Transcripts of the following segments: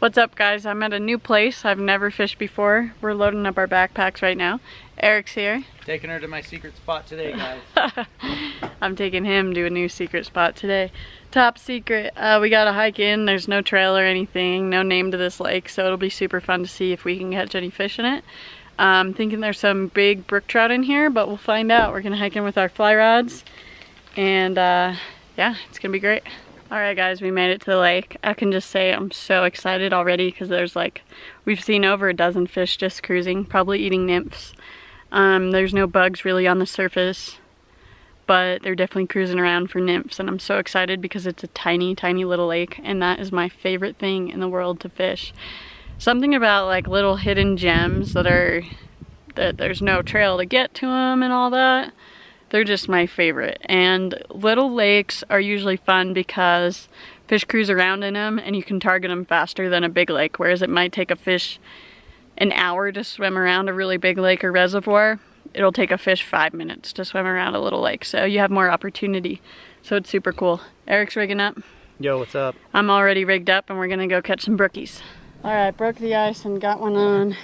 What's up guys? I'm at a new place. I've never fished before. We're loading up our backpacks right now. Eric's here. Taking her to my secret spot today, guys. I'm taking him to a new secret spot today. Top secret. Uh, we got to hike in. There's no trail or anything. No name to this lake, so it'll be super fun to see if we can catch any fish in it. I'm um, thinking there's some big brook trout in here, but we'll find out. We're going to hike in with our fly rods. And uh, yeah, it's going to be great. Alright guys, we made it to the lake. I can just say I'm so excited already because there's like, we've seen over a dozen fish just cruising, probably eating nymphs. Um, there's no bugs really on the surface, but they're definitely cruising around for nymphs and I'm so excited because it's a tiny, tiny little lake and that is my favorite thing in the world to fish. Something about like little hidden gems that are, that there's no trail to get to them and all that they're just my favorite. And little lakes are usually fun because fish cruise around in them and you can target them faster than a big lake, whereas it might take a fish an hour to swim around a really big lake or reservoir. It'll take a fish five minutes to swim around a little lake, so you have more opportunity. So it's super cool. Eric's rigging up. Yo, what's up? I'm already rigged up and we're gonna go catch some brookies. All right, broke the ice and got one on.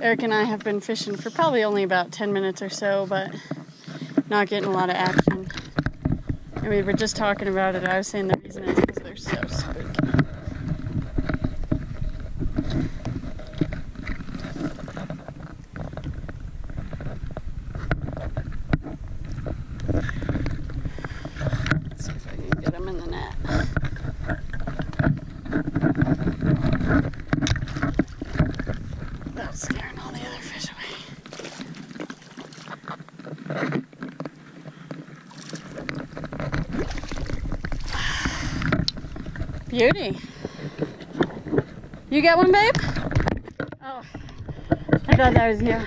Eric and I have been fishing for probably only about 10 minutes or so, but not getting a lot of action. And we were just talking about it. I was saying the reason is because they're so spooky. Beauty. You get one, babe? Oh, I thought that was you.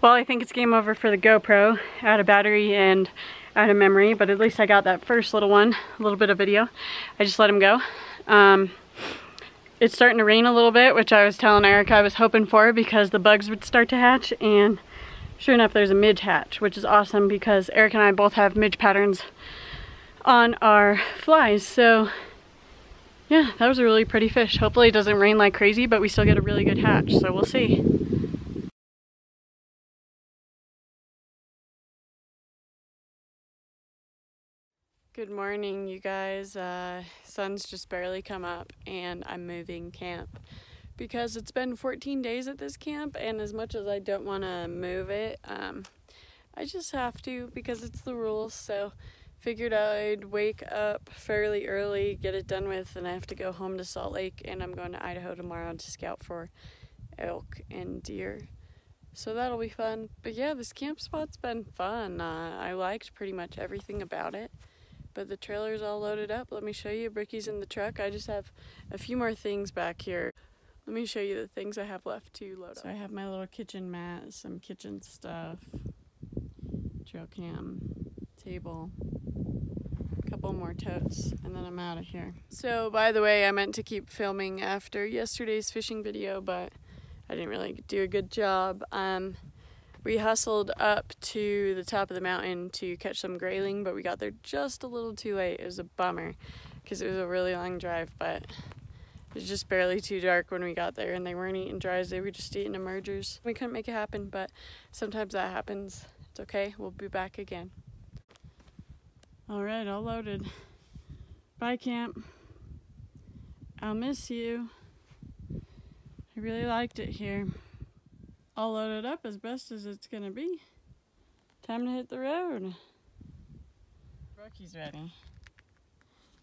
Well, I think it's game over for the GoPro. Out of battery and out of memory, but at least I got that first little one, a little bit of video. I just let him go. Um, it's starting to rain a little bit, which I was telling Eric I was hoping for because the bugs would start to hatch and sure enough there's a midge hatch which is awesome because Eric and I both have midge patterns on our flies. So yeah that was a really pretty fish. Hopefully it doesn't rain like crazy but we still get a really good hatch so we'll see. Good morning you guys. Uh, sun's just barely come up and I'm moving camp because it's been 14 days at this camp and as much as I don't want to move it um, I just have to because it's the rules. So figured I'd wake up fairly early get it done with and I have to go home to Salt Lake and I'm going to Idaho tomorrow to scout for elk and deer. So that'll be fun. But yeah this camp spot's been fun. Uh, I liked pretty much everything about it but the trailer's all loaded up. Let me show you Brookie's in the truck. I just have a few more things back here let me show you the things I have left to load so up. So I have my little kitchen mat, some kitchen stuff, trail cam, table, a couple more totes, and then I'm out of here. So by the way, I meant to keep filming after yesterday's fishing video, but I didn't really do a good job. Um, we hustled up to the top of the mountain to catch some grayling, but we got there just a little too late. It was a bummer because it was a really long drive, but it was just barely too dark when we got there and they weren't eating dries, they were just eating emergers. We couldn't make it happen, but sometimes that happens. It's okay, we'll be back again. All right, all loaded. Bye, camp. I'll miss you. I really liked it here. All loaded up as best as it's gonna be. Time to hit the road. Brookie's ready.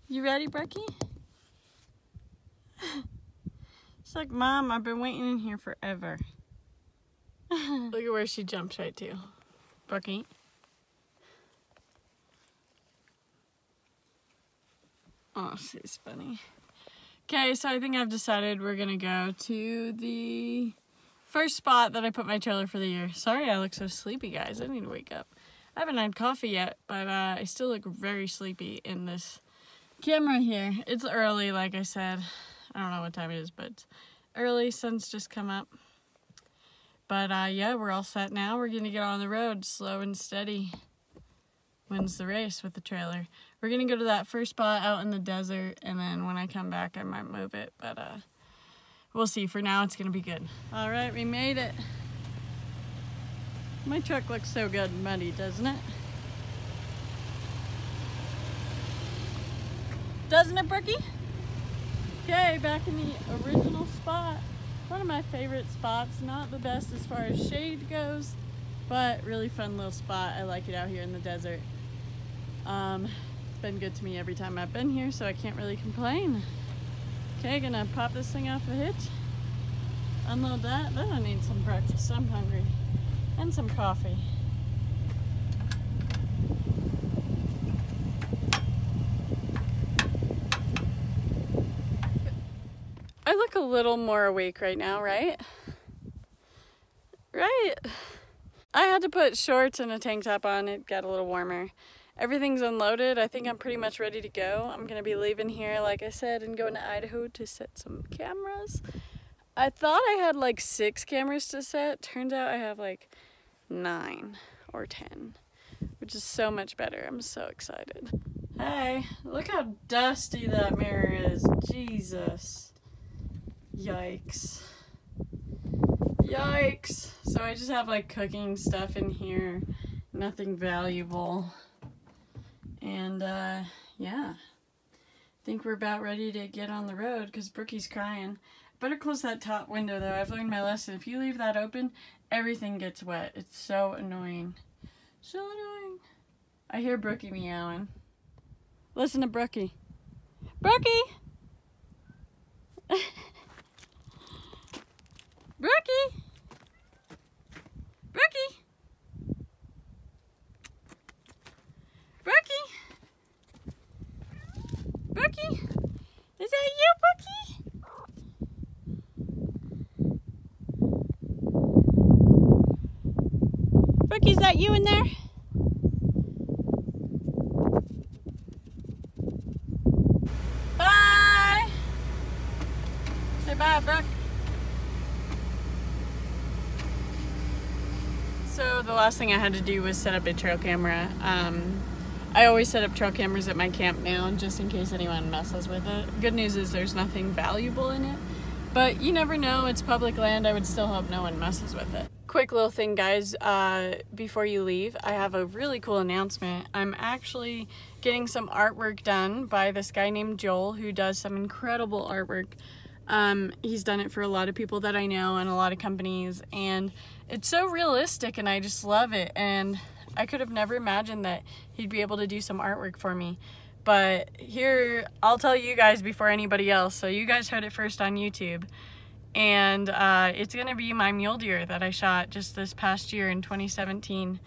You ready, Brookie? She's like, Mom, I've been waiting in here forever. Look at where she jumped right to. Bucky. Oh, she's funny. Okay, so I think I've decided we're gonna go to the first spot that I put my trailer for the year. Sorry I look so sleepy, guys. I need to wake up. I haven't had coffee yet, but uh, I still look very sleepy in this camera here. It's early, like I said. I don't know what time it is, but early. Sun's just come up. But uh, yeah, we're all set now. We're to get on the road slow and steady. wins the race with the trailer. We're gonna go to that first spot out in the desert, and then when I come back, I might move it. But uh, we'll see. For now, it's gonna be good. All right, we made it. My truck looks so good and muddy, doesn't it? Doesn't it, Brookie? Okay, back in the original spot. One of my favorite spots. Not the best as far as shade goes, but really fun little spot. I like it out here in the desert. Um, it's been good to me every time I've been here, so I can't really complain. Okay, gonna pop this thing off the hitch. Unload that. Then I need some breakfast. I'm hungry. And some coffee. I look a little more awake right now, right? Right? I had to put shorts and a tank top on. It got a little warmer. Everything's unloaded. I think I'm pretty much ready to go. I'm going to be leaving here, like I said, and going to Idaho to set some cameras. I thought I had like six cameras to set. Turns out I have like nine or ten, which is so much better. I'm so excited. Hey, look how dusty that mirror is. Jesus. Yikes. Yikes. So I just have like cooking stuff in here. Nothing valuable. And uh, yeah. I think we're about ready to get on the road because Brookie's crying. Better close that top window though. I've learned my lesson. If you leave that open, everything gets wet. It's so annoying. So annoying. I hear Brookie meowing. Listen to Brookie. Brookie! Brookie! Brookie! Brookie! Brookie! Is that you, Brookie? Brookie, is that you in there? Bye! Say bye, Brooke. So the last thing I had to do was set up a trail camera. Um, I always set up trail cameras at my camp now, just in case anyone messes with it. Good news is there's nothing valuable in it, but you never know. It's public land. I would still hope no one messes with it. Quick little thing, guys. Uh, before you leave, I have a really cool announcement. I'm actually getting some artwork done by this guy named Joel, who does some incredible artwork. Um, he's done it for a lot of people that I know and a lot of companies, and it's so realistic, and I just love it. And I could have never imagined that he'd be able to do some artwork for me. But here, I'll tell you guys before anybody else. So you guys heard it first on YouTube. And uh, it's to be my mule deer that I shot just this past year in 2017.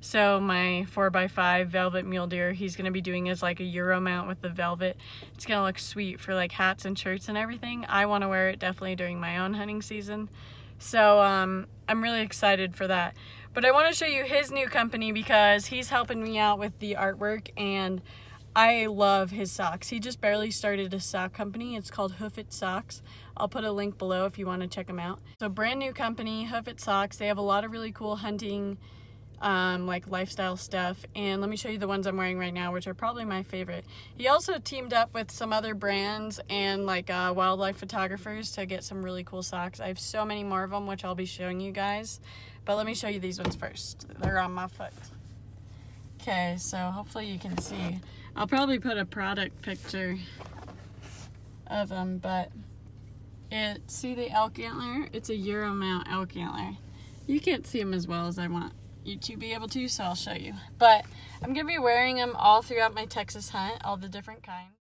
So my 4x5 velvet mule deer, he's to be doing as like a Euro mount with the velvet. It's to look sweet for like hats and shirts and everything. I want to wear it definitely during my own hunting season. So um, I'm really excited for that. But I want to show you his new company because he's helping me out with the artwork and I love his socks. He just barely started a sock company. It's called Hoof It Socks. I'll put a link below if you want to check them out. So brand new company, Hoof It Socks. They have a lot of really cool hunting um, like lifestyle stuff and let me show you the ones I'm wearing right now which are probably my favorite. He also teamed up with some other brands and like uh, wildlife photographers to get some really cool socks. I have so many more of them which I'll be showing you guys but let me show you these ones first. They're on my foot. Okay so hopefully you can see. I'll probably put a product picture of them but it see the elk antler? It's a Euro mount elk antler. You can't see them as well as I want you to be able to, so I'll show you. But I'm to be wearing them all throughout my Texas hunt, all the different kinds.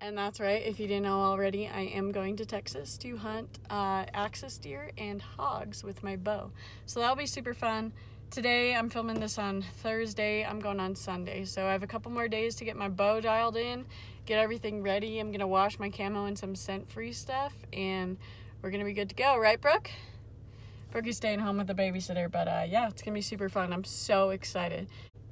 And that's right, if you didn't know already, I am going to Texas to hunt uh, axis deer and hogs with my bow. So that'll be super fun. Today, I'm filming this on Thursday. I'm going on Sunday. So I have a couple more days to get my bow dialed in, get everything ready. I'm going to wash my camo and some scent-free stuff, and we're going to be good to go. Right, Brooke? Brookie's staying home with the babysitter, but uh, yeah, it's going to be super fun. I'm so excited.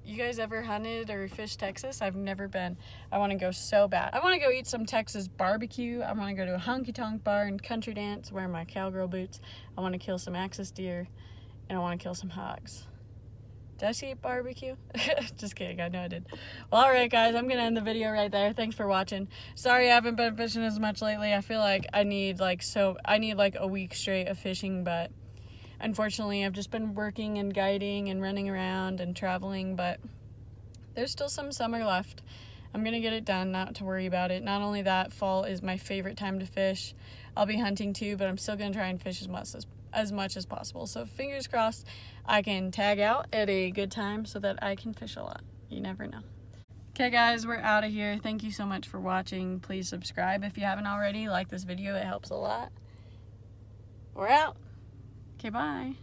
You guys ever hunted or fished Texas? I've never been. I want to go so bad. I want to go eat some Texas barbecue. I want to go to a honky tonk bar and country dance, wear my cowgirl boots. I want to kill some axis deer, and I want to kill some hogs. Did I see barbecue? Just kidding, I know I did. Well, alright guys, I'm gonna end the video right there. Thanks for watching. Sorry I haven't been fishing as much lately. I feel like I need like so I need like a week straight of fishing, but unfortunately I've just been working and guiding and running around and traveling, but there's still some summer left. I'm gonna get it done, not to worry about it. Not only that, fall is my favorite time to fish. I'll be hunting too, but I'm still gonna try and fish as much as as much as possible. So fingers crossed I can tag out at a good time so that I can fish a lot. You never know. Okay guys, we're out of here. Thank you so much for watching. Please subscribe if you haven't already. Like this video, it helps a lot. We're out. Okay, bye.